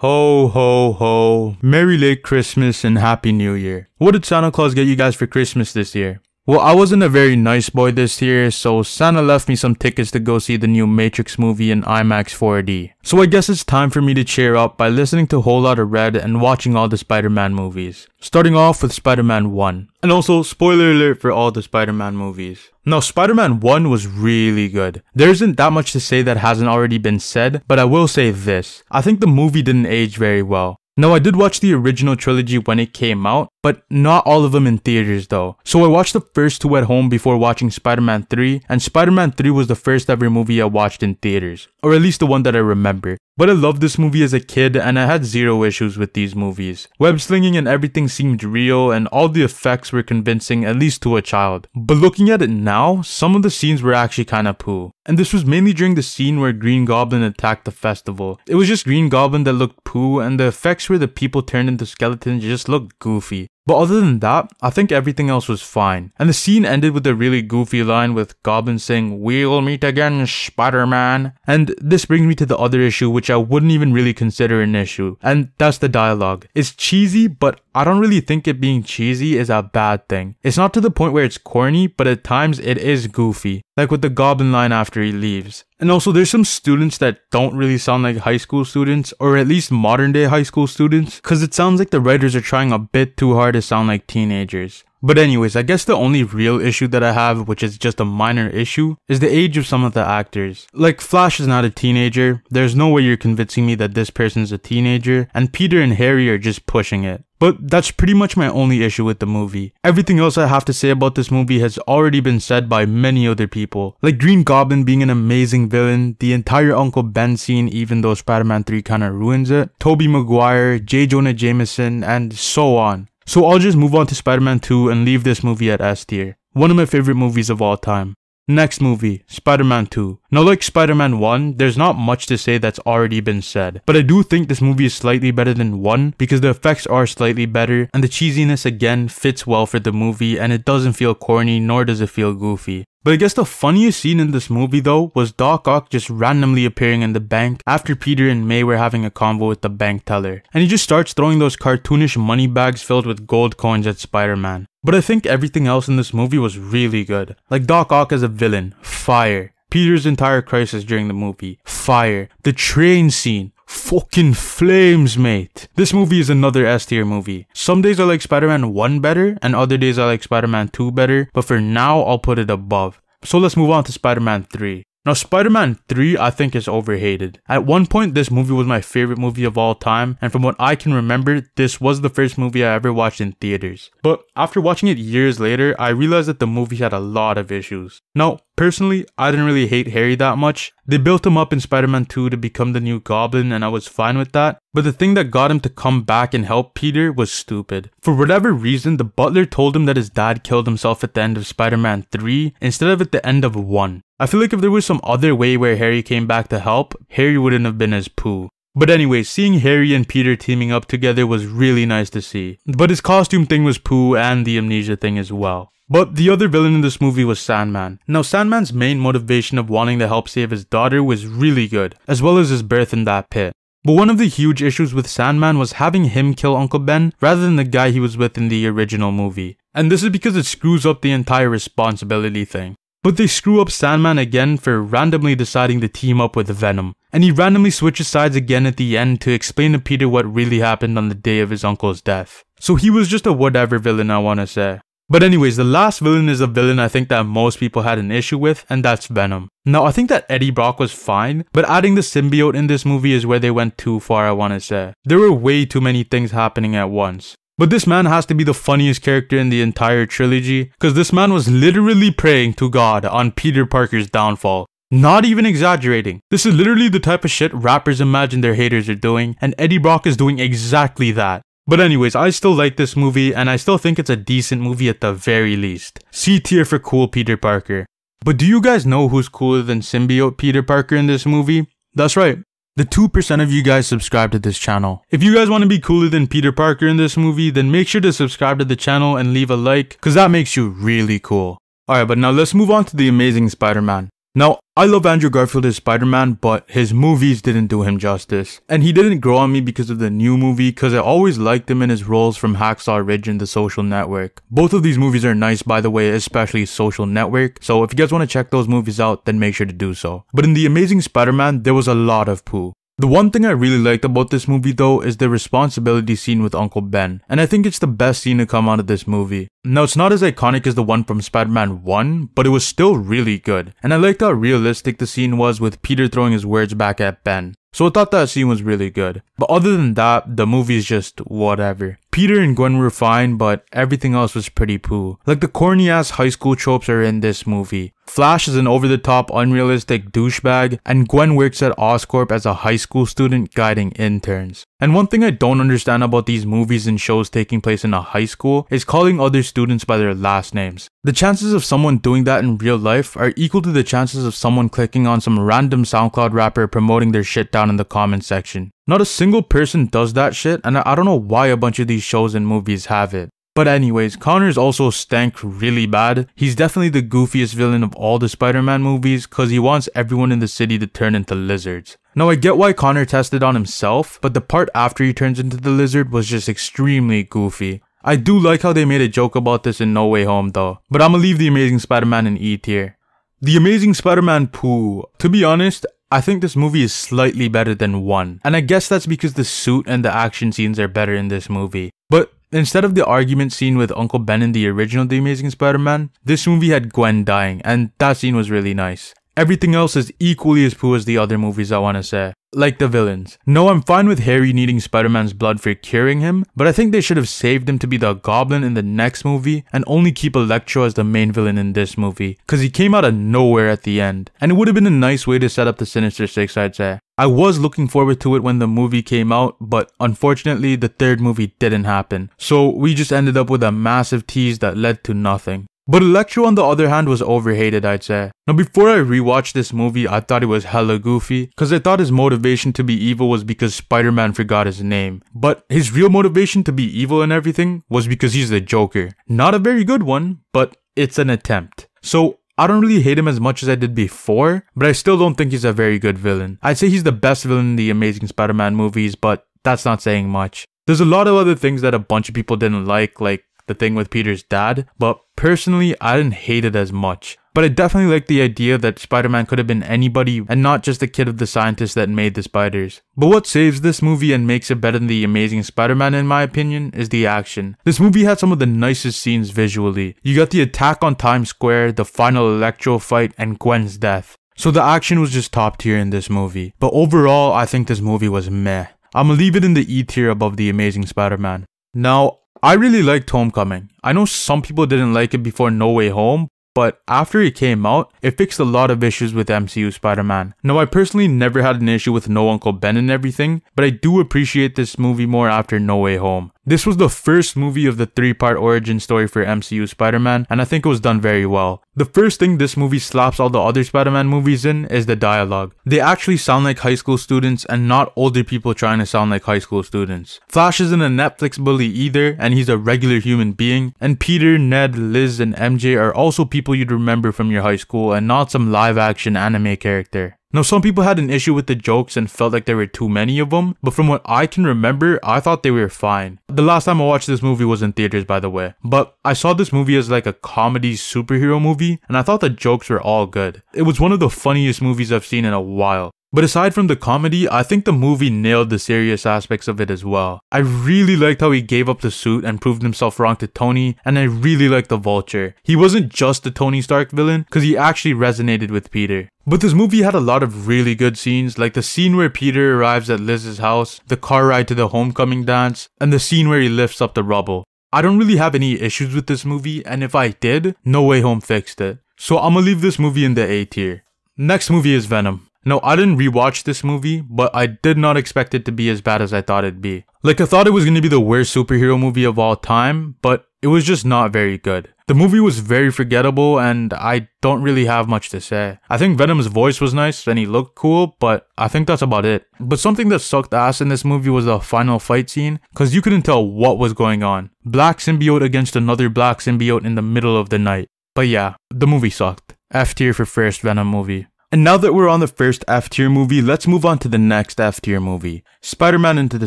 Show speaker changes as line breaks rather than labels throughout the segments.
Ho, ho, ho. Merry late Christmas and Happy New Year. What did Santa Claus get you guys for Christmas this year? Well, I wasn't a very nice boy this year, so Santa left me some tickets to go see the new Matrix movie in IMAX 4D. So I guess it's time for me to cheer up by listening to Whole Lotta Red and watching all the Spider-Man movies. Starting off with Spider-Man 1. And also, spoiler alert for all the Spider-Man movies. Now, Spider-Man 1 was really good. There isn't that much to say that hasn't already been said, but I will say this. I think the movie didn't age very well. Now, I did watch the original trilogy when it came out, but not all of them in theaters though. So I watched the first two at home before watching Spider-Man 3, and Spider-Man 3 was the first ever movie I watched in theaters, or at least the one that I remember. But I loved this movie as a kid and I had zero issues with these movies. Web slinging and everything seemed real and all the effects were convincing at least to a child. But looking at it now, some of the scenes were actually kinda poo. And this was mainly during the scene where Green Goblin attacked the festival. It was just Green Goblin that looked poo and the effects where the people turned into skeletons just looked goofy. But other than that, I think everything else was fine. And the scene ended with a really goofy line with Goblin saying, We'll meet again, Spider-Man. And this brings me to the other issue which I wouldn't even really consider an issue. And that's the dialogue. It's cheesy, but I don't really think it being cheesy is a bad thing. It's not to the point where it's corny, but at times it is goofy. Like with the Goblin line after he leaves. And also, there's some students that don't really sound like high school students, or at least modern day high school students, because it sounds like the writers are trying a bit too hard to sound like teenagers. But anyways, I guess the only real issue that I have, which is just a minor issue, is the age of some of the actors. Like, Flash is not a teenager, there's no way you're convincing me that this person's a teenager, and Peter and Harry are just pushing it. But that's pretty much my only issue with the movie. Everything else I have to say about this movie has already been said by many other people. Like Green Goblin being an amazing villain, the entire Uncle Ben scene even though Spider-Man 3 kinda ruins it, Tobey Maguire, J. Jonah Jameson, and so on. So I'll just move on to Spider-Man 2 and leave this movie at S tier. One of my favorite movies of all time. Next movie, Spider-Man 2. Now like Spider-Man 1, there's not much to say that's already been said, but I do think this movie is slightly better than 1 because the effects are slightly better and the cheesiness again fits well for the movie and it doesn't feel corny nor does it feel goofy. But I guess the funniest scene in this movie though was Doc Ock just randomly appearing in the bank after Peter and May were having a convo with the bank teller. And he just starts throwing those cartoonish money bags filled with gold coins at Spider-Man. But I think everything else in this movie was really good. Like Doc Ock as a villain, fire. Peter's entire crisis during the movie, fire. The train scene, fucking flames, mate. This movie is another S tier movie. Some days I like Spider-Man 1 better, and other days I like Spider-Man 2 better, but for now I'll put it above. So let's move on to Spider-Man 3. Now, Spider-Man 3 I think is overhated. At one point, this movie was my favorite movie of all time, and from what I can remember, this was the first movie I ever watched in theaters. But after watching it years later, I realized that the movie had a lot of issues. Now, personally, I didn't really hate Harry that much. They built him up in Spider-Man 2 to become the new Goblin, and I was fine with that. But the thing that got him to come back and help Peter was stupid. For whatever reason, the butler told him that his dad killed himself at the end of Spider-Man 3 instead of at the end of 1. I feel like if there was some other way where Harry came back to help, Harry wouldn't have been as poo. But anyway, seeing Harry and Peter teaming up together was really nice to see. But his costume thing was poo and the amnesia thing as well. But the other villain in this movie was Sandman. Now Sandman's main motivation of wanting to help save his daughter was really good, as well as his birth in that pit. But one of the huge issues with Sandman was having him kill Uncle Ben rather than the guy he was with in the original movie. And this is because it screws up the entire responsibility thing. But they screw up Sandman again for randomly deciding to team up with Venom. And he randomly switches sides again at the end to explain to Peter what really happened on the day of his uncle's death. So he was just a whatever villain I wanna say. But anyways, the last villain is a villain I think that most people had an issue with, and that's Venom. Now, I think that Eddie Brock was fine, but adding the symbiote in this movie is where they went too far, I wanna say. There were way too many things happening at once. But this man has to be the funniest character in the entire trilogy, because this man was literally praying to God on Peter Parker's downfall. Not even exaggerating. This is literally the type of shit rappers imagine their haters are doing, and Eddie Brock is doing exactly that. But anyways, I still like this movie, and I still think it's a decent movie at the very least. C tier for cool Peter Parker. But do you guys know who's cooler than symbiote Peter Parker in this movie? That's right, the 2% of you guys subscribe to this channel. If you guys want to be cooler than Peter Parker in this movie, then make sure to subscribe to the channel and leave a like, cause that makes you really cool. Alright, but now let's move on to the Amazing Spider-Man. Now, I love Andrew Garfield as Spider-Man, but his movies didn't do him justice. And he didn't grow on me because of the new movie, because I always liked him in his roles from Hacksaw Ridge and The Social Network. Both of these movies are nice by the way, especially Social Network, so if you guys want to check those movies out, then make sure to do so. But in The Amazing Spider-Man, there was a lot of poo. The one thing I really liked about this movie though is the responsibility scene with Uncle Ben, and I think it's the best scene to come out of this movie. Now it's not as iconic as the one from Spider-Man 1, but it was still really good, and I liked how realistic the scene was with Peter throwing his words back at Ben. So I thought that scene was really good. But other than that, the movie is just whatever. Peter and Gwen were fine, but everything else was pretty poo. Like the corny ass high school tropes are in this movie. Flash is an over the top, unrealistic douchebag, and Gwen works at Oscorp as a high school student guiding interns. And one thing I don't understand about these movies and shows taking place in a high school is calling other students by their last names. The chances of someone doing that in real life are equal to the chances of someone clicking on some random SoundCloud rapper promoting their shit down in the comment section. Not a single person does that shit, and I don't know why a bunch of these shows and movies have it. But anyways, Connors also stank really bad. He's definitely the goofiest villain of all the Spider-Man movies cause he wants everyone in the city to turn into lizards. Now I get why Connor tested on himself, but the part after he turns into the lizard was just extremely goofy. I do like how they made a joke about this in No Way Home though, but I'ma leave The Amazing Spider-Man in E tier. The Amazing Spider-Man poo. To be honest, I think this movie is slightly better than 1, and I guess that's because the suit and the action scenes are better in this movie. But Instead of the argument scene with Uncle Ben in the original The Amazing Spider-Man, this movie had Gwen dying, and that scene was really nice. Everything else is equally as poor as the other movies I wanna say. Like the villains. No, I'm fine with Harry needing Spider-Man's blood for curing him, but I think they should have saved him to be the Goblin in the next movie and only keep Electro as the main villain in this movie, cause he came out of nowhere at the end. And it would have been a nice way to set up the Sinister Six, I'd say. I was looking forward to it when the movie came out, but unfortunately the third movie didn't happen. So we just ended up with a massive tease that led to nothing. But Electro on the other hand was overhated I'd say. Now before I rewatched this movie I thought it was hella goofy cause I thought his motivation to be evil was because Spider-Man forgot his name. But his real motivation to be evil and everything was because he's the Joker. Not a very good one, but it's an attempt. So I don't really hate him as much as I did before, but I still don't think he's a very good villain. I'd say he's the best villain in the Amazing Spider-Man movies, but that's not saying much. There's a lot of other things that a bunch of people didn't like, like the thing with Peter's dad, but personally, I didn't hate it as much. But I definitely like the idea that Spider-Man could have been anybody and not just the kid of the scientist that made the spiders. But what saves this movie and makes it better than the Amazing Spider-Man in my opinion is the action. This movie had some of the nicest scenes visually. You got the attack on Times Square, the final Electro fight, and Gwen's death. So the action was just top tier in this movie. But overall, I think this movie was meh. I'ma leave it in the E tier above the Amazing Spider-Man. Now, I really liked Homecoming. I know some people didn't like it before No Way Home, but after it came out, it fixed a lot of issues with MCU Spider-Man. Now I personally never had an issue with no Uncle Ben and everything, but I do appreciate this movie more after No Way Home. This was the first movie of the three-part origin story for MCU Spider-Man, and I think it was done very well. The first thing this movie slaps all the other Spider-Man movies in is the dialogue. They actually sound like high school students and not older people trying to sound like high school students. Flash isn't a Netflix bully either, and he's a regular human being, and Peter, Ned, Liz, and MJ are also people you'd remember from your high school and not some live-action anime character. Now, some people had an issue with the jokes and felt like there were too many of them, but from what I can remember, I thought they were fine. The last time I watched this movie was in theaters, by the way, but I saw this movie as like a comedy superhero movie, and I thought the jokes were all good. It was one of the funniest movies I've seen in a while. But aside from the comedy, I think the movie nailed the serious aspects of it as well. I really liked how he gave up the suit and proved himself wrong to Tony, and I really liked the Vulture. He wasn't just the Tony Stark villain, because he actually resonated with Peter. But this movie had a lot of really good scenes, like the scene where Peter arrives at Liz's house, the car ride to the homecoming dance, and the scene where he lifts up the rubble. I don't really have any issues with this movie, and if I did, No Way Home fixed it. So I'ma leave this movie in the A tier. Next movie is Venom. No, I didn't rewatch this movie, but I did not expect it to be as bad as I thought it'd be. Like, I thought it was gonna be the worst superhero movie of all time, but it was just not very good. The movie was very forgettable, and I don't really have much to say. I think Venom's voice was nice and he looked cool, but I think that's about it. But something that sucked ass in this movie was the final fight scene, cause you couldn't tell what was going on. Black symbiote against another black symbiote in the middle of the night. But yeah, the movie sucked. F tier for first Venom movie. And now that we're on the first F tier movie, let's move on to the next F tier movie, Spider-Man Into the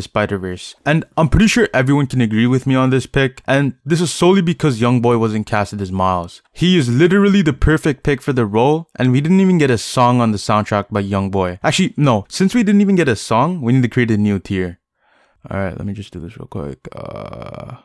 Spider-Verse. And I'm pretty sure everyone can agree with me on this pick, and this is solely because Youngboy wasn't casted as Miles. He is literally the perfect pick for the role, and we didn't even get a song on the soundtrack by Youngboy. Actually, no, since we didn't even get a song, we need to create a new tier. Alright, let me just do this real quick. Uh,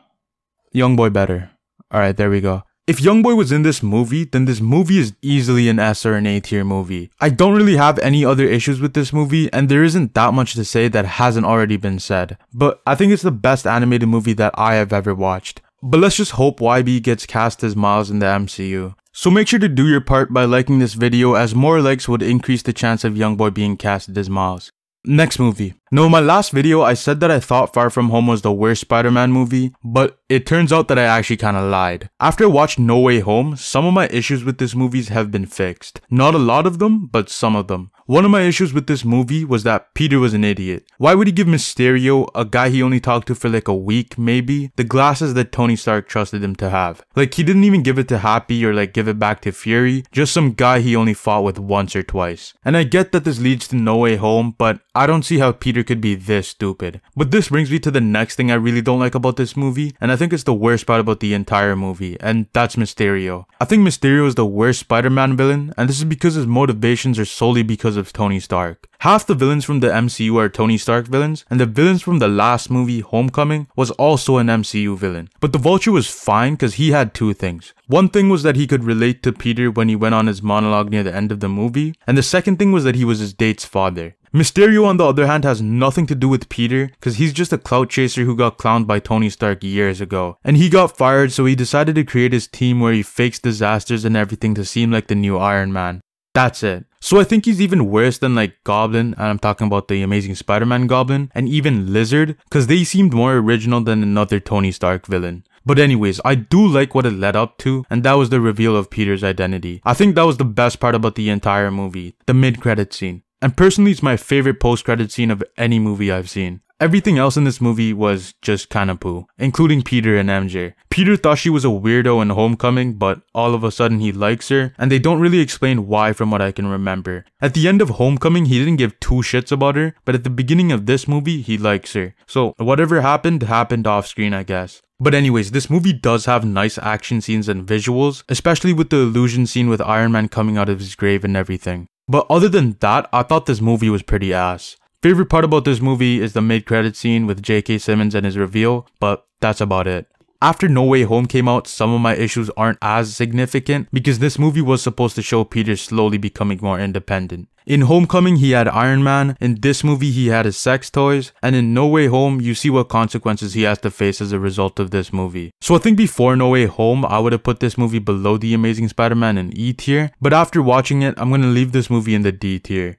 Youngboy better. Alright, there we go. If Youngboy was in this movie, then this movie is easily an S or an A tier movie. I don't really have any other issues with this movie, and there isn't that much to say that hasn't already been said. But I think it's the best animated movie that I have ever watched. But let's just hope YB gets cast as Miles in the MCU. So make sure to do your part by liking this video as more likes would increase the chance of Youngboy being casted as Miles. Next movie. No, in my last video, I said that I thought Far From Home was the worst Spider-Man movie, but it turns out that I actually kinda lied. After I watched No Way Home, some of my issues with this movie have been fixed. Not a lot of them, but some of them. One of my issues with this movie was that Peter was an idiot. Why would he give Mysterio, a guy he only talked to for like a week maybe, the glasses that Tony Stark trusted him to have? Like he didn't even give it to Happy or like give it back to Fury, just some guy he only fought with once or twice. And I get that this leads to No Way Home, but I don't see how Peter could be this stupid. But this brings me to the next thing I really don't like about this movie, and I think it's the worst part about the entire movie, and that's Mysterio. I think Mysterio is the worst Spider-Man villain, and this is because his motivations are solely because of Tony Stark. Half the villains from the MCU are Tony Stark villains, and the villains from the last movie, Homecoming, was also an MCU villain. But the Vulture was fine because he had two things. One thing was that he could relate to Peter when he went on his monologue near the end of the movie, and the second thing was that he was his date's father. Mysterio on the other hand has nothing to do with Peter because he's just a clout chaser who got clowned by Tony Stark years ago. And he got fired so he decided to create his team where he fakes disasters and everything to seem like the new Iron Man. That's it. So I think he's even worse than like Goblin, and I'm talking about the Amazing Spider-Man Goblin, and even Lizard, because they seemed more original than another Tony Stark villain. But anyways, I do like what it led up to, and that was the reveal of Peter's identity. I think that was the best part about the entire movie, the mid-credit scene. And personally, it's my favorite post-credit scene of any movie I've seen. Everything else in this movie was just kinda poo, including Peter and MJ. Peter thought she was a weirdo in Homecoming, but all of a sudden he likes her, and they don't really explain why from what I can remember. At the end of Homecoming, he didn't give two shits about her, but at the beginning of this movie, he likes her. So whatever happened, happened off screen, I guess. But anyways, this movie does have nice action scenes and visuals, especially with the illusion scene with Iron Man coming out of his grave and everything. But other than that, I thought this movie was pretty ass. Favorite part about this movie is the mid-credit scene with J.K. Simmons and his reveal, but that's about it. After No Way Home came out, some of my issues aren't as significant because this movie was supposed to show Peter slowly becoming more independent. In Homecoming, he had Iron Man, in this movie, he had his sex toys, and in No Way Home, you see what consequences he has to face as a result of this movie. So I think before No Way Home, I would have put this movie below The Amazing Spider-Man in E tier, but after watching it, I'm gonna leave this movie in the D tier.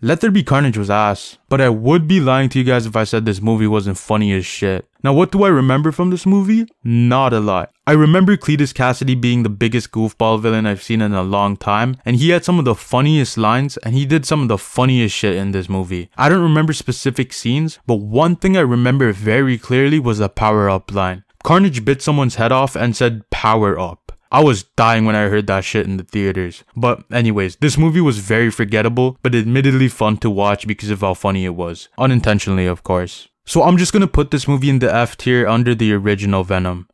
Let There Be Carnage was ass, but I would be lying to you guys if I said this movie wasn't funny as shit. Now what do I remember from this movie? Not a lot. I remember Cletus Kasady being the biggest goofball villain I've seen in a long time, and he had some of the funniest lines, and he did some of the funniest shit in this movie. I don't remember specific scenes, but one thing I remember very clearly was the power up line. Carnage bit someone's head off and said power up. I was dying when I heard that shit in the theaters. But anyways, this movie was very forgettable, but admittedly fun to watch because of how funny it was. Unintentionally, of course. So I'm just gonna put this movie in the F tier under the original Venom.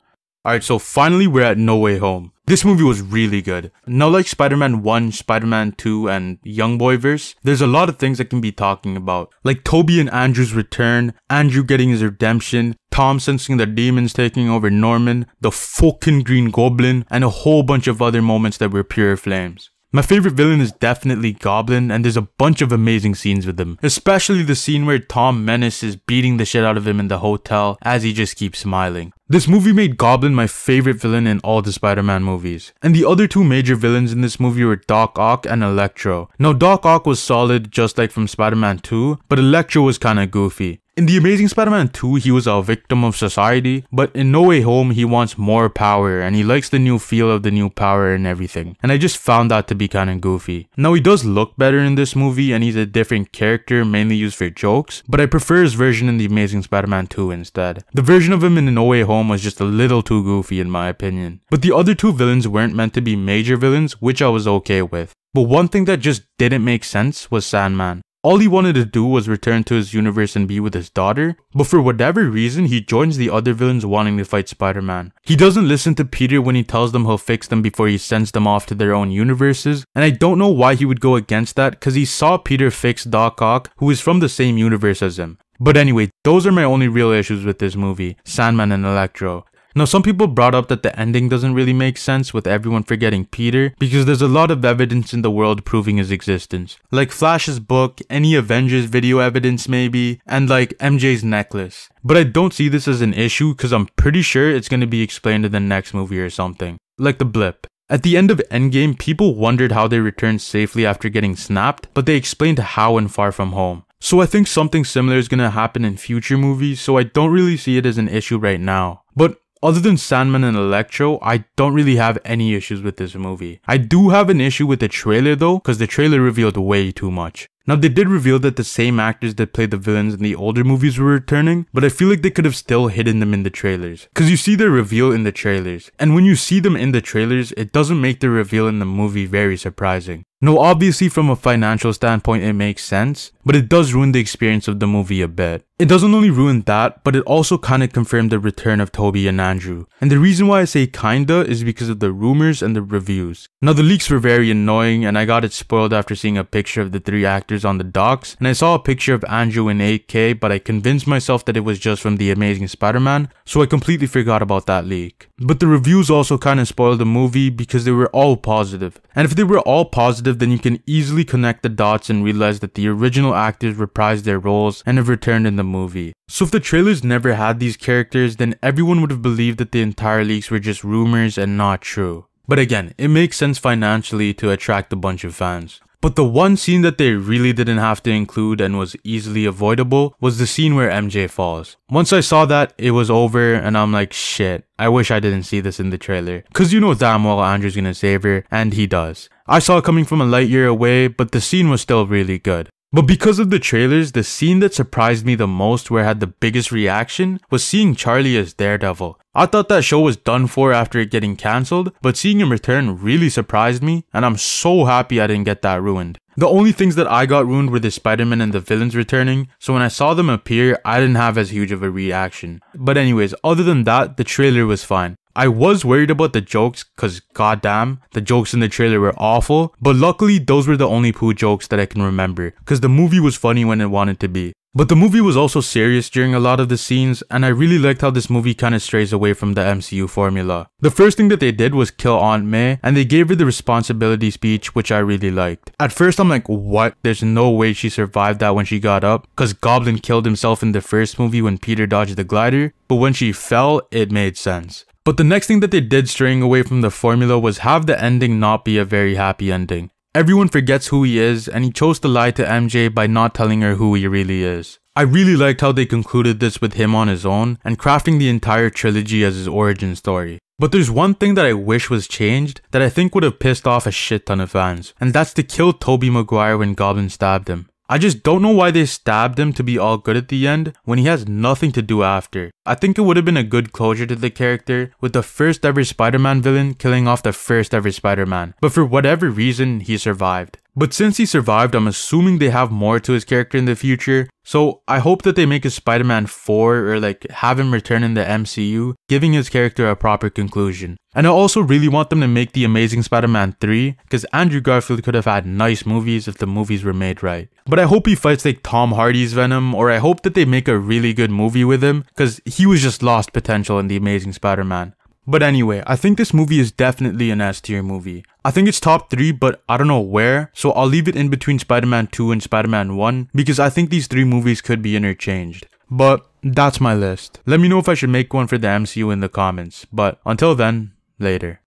Alright, so finally we're at No Way Home. This movie was really good. Now like Spider-Man 1, Spider-Man 2, and Young Boyverse, there's a lot of things I can be talking about. Like Tobey and Andrew's return, Andrew getting his redemption, Tom sensing the demons taking over Norman, the fucking Green Goblin, and a whole bunch of other moments that were pure flames. My favorite villain is definitely Goblin, and there's a bunch of amazing scenes with him. Especially the scene where Tom Menace is beating the shit out of him in the hotel as he just keeps smiling. This movie made Goblin my favorite villain in all the Spider-Man movies. And the other two major villains in this movie were Doc Ock and Electro. Now Doc Ock was solid just like from Spider-Man 2, but Electro was kinda goofy. In The Amazing Spider-Man 2, he was a victim of society, but in No Way Home, he wants more power and he likes the new feel of the new power and everything. And I just found that to be kinda goofy. Now he does look better in this movie and he's a different character, mainly used for jokes, but I prefer his version in The Amazing Spider-Man 2 instead. The version of him in No Way Home was just a little too goofy in my opinion. But the other two villains weren't meant to be major villains, which I was okay with. But one thing that just didn't make sense was Sandman. All he wanted to do was return to his universe and be with his daughter, but for whatever reason, he joins the other villains wanting to fight Spider-Man. He doesn't listen to Peter when he tells them he'll fix them before he sends them off to their own universes, and I don't know why he would go against that cause he saw Peter fix Doc Ock, who is from the same universe as him. But anyway, those are my only real issues with this movie, Sandman and Electro. Now, some people brought up that the ending doesn't really make sense with everyone forgetting Peter because there's a lot of evidence in the world proving his existence. Like Flash's book, any Avengers video evidence maybe, and like MJ's necklace. But I don't see this as an issue because I'm pretty sure it's going to be explained in the next movie or something. Like the blip. At the end of Endgame, people wondered how they returned safely after getting snapped, but they explained how in Far From Home. So I think something similar is gonna happen in future movies, so I don't really see it as an issue right now. But other than Sandman and Electro, I don't really have any issues with this movie. I do have an issue with the trailer though, because the trailer revealed way too much. Now they did reveal that the same actors that played the villains in the older movies were returning, but I feel like they could have still hidden them in the trailers. Cause you see their reveal in the trailers, and when you see them in the trailers, it doesn't make the reveal in the movie very surprising. No, obviously from a financial standpoint it makes sense, but it does ruin the experience of the movie a bit. It doesn't only ruin that, but it also kinda confirmed the return of Tobey and Andrew. And the reason why I say kinda is because of the rumors and the reviews. Now the leaks were very annoying and I got it spoiled after seeing a picture of the three actors on the docks, and I saw a picture of Andrew in 8K, but I convinced myself that it was just from The Amazing Spider-Man, so I completely forgot about that leak. But the reviews also kinda spoiled the movie because they were all positive. And if they were all positive, then you can easily connect the dots and realize that the original actors reprised their roles and have returned in the movie. So if the trailers never had these characters, then everyone would have believed that the entire leaks were just rumors and not true. But again, it makes sense financially to attract a bunch of fans. But the one scene that they really didn't have to include and was easily avoidable was the scene where MJ falls. Once I saw that, it was over and I'm like, shit, I wish I didn't see this in the trailer. Cause you know damn well Andrew's gonna save her, and he does. I saw it coming from a light year away, but the scene was still really good. But because of the trailers, the scene that surprised me the most where I had the biggest reaction was seeing Charlie as Daredevil. I thought that show was done for after it getting cancelled, but seeing him return really surprised me, and I'm so happy I didn't get that ruined. The only things that I got ruined were the Spider-Man and the villains returning, so when I saw them appear, I didn't have as huge of a reaction. But anyways, other than that, the trailer was fine. I was worried about the jokes cause goddamn, the jokes in the trailer were awful, but luckily those were the only poo jokes that I can remember cause the movie was funny when it wanted to be. But the movie was also serious during a lot of the scenes, and I really liked how this movie kinda strays away from the MCU formula. The first thing that they did was kill Aunt May, and they gave her the responsibility speech, which I really liked. At first I'm like, what? There's no way she survived that when she got up, cause Goblin killed himself in the first movie when Peter dodged the glider, but when she fell, it made sense. But the next thing that they did straying away from the formula was have the ending not be a very happy ending. Everyone forgets who he is, and he chose to lie to MJ by not telling her who he really is. I really liked how they concluded this with him on his own, and crafting the entire trilogy as his origin story. But there's one thing that I wish was changed that I think would have pissed off a shit ton of fans, and that's to kill Tobey Maguire when Goblin stabbed him. I just don't know why they stabbed him to be all good at the end when he has nothing to do after. I think it would have been a good closure to the character with the first ever Spider-Man villain killing off the first ever Spider-Man, but for whatever reason he survived. But since he survived, I'm assuming they have more to his character in the future. So I hope that they make a Spider-Man 4 or like have him return in the MCU, giving his character a proper conclusion. And I also really want them to make the Amazing Spider-Man 3, because Andrew Garfield could have had nice movies if the movies were made right. But I hope he fights like Tom Hardy's Venom, or I hope that they make a really good movie with him, because he was just lost potential in the Amazing Spider-Man. But anyway, I think this movie is definitely an S tier movie. I think it's top 3 but I don't know where, so I'll leave it in between Spider-Man 2 and Spider-Man 1 because I think these three movies could be interchanged. But that's my list. Let me know if I should make one for the MCU in the comments, but until then, later.